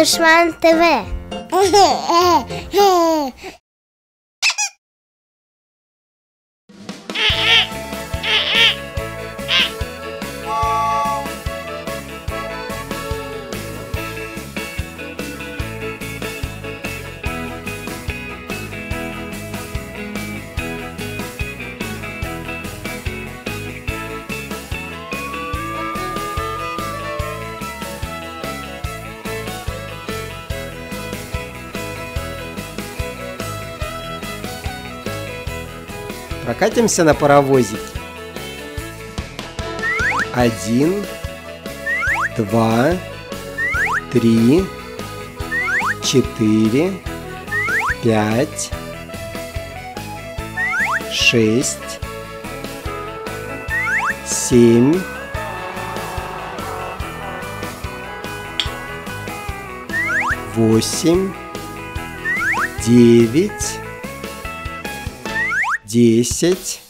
Dashman TV. Прокатимся на паровозике. Один, два, три, четыре, пять, шесть, семь, восемь, девять, десять,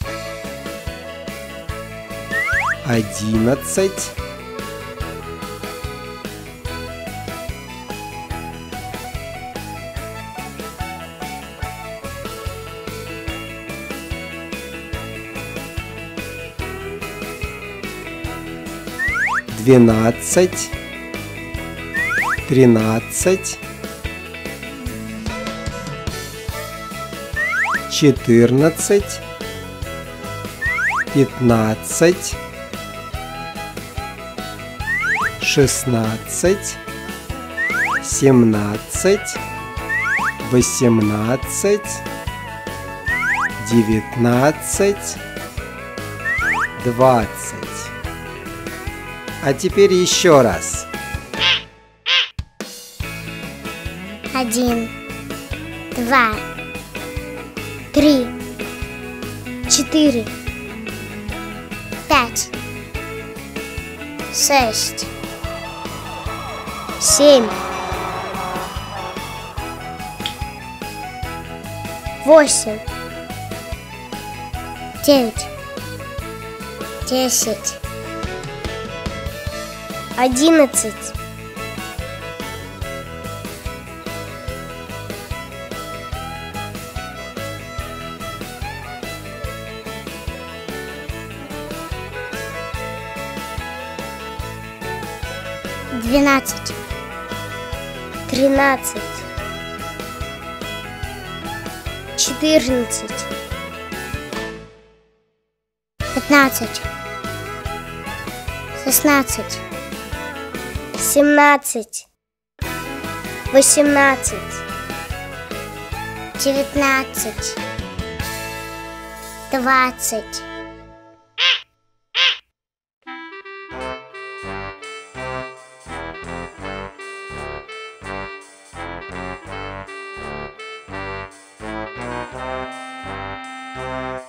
одиннадцать, двенадцать, тринадцать, четырнадцать, пятнадцать, шестнадцать, семнадцать, восемнадцать, девятнадцать, двадцать. А теперь еще раз. Один, два, три, четыре, пять, шесть, семь, восемь, девять, десять, одиннадцать, двенадцать, тринадцать, четырнадцать, пятнадцать, шестнадцать, семнадцать, восемнадцать, девятнадцать, двадцать, Música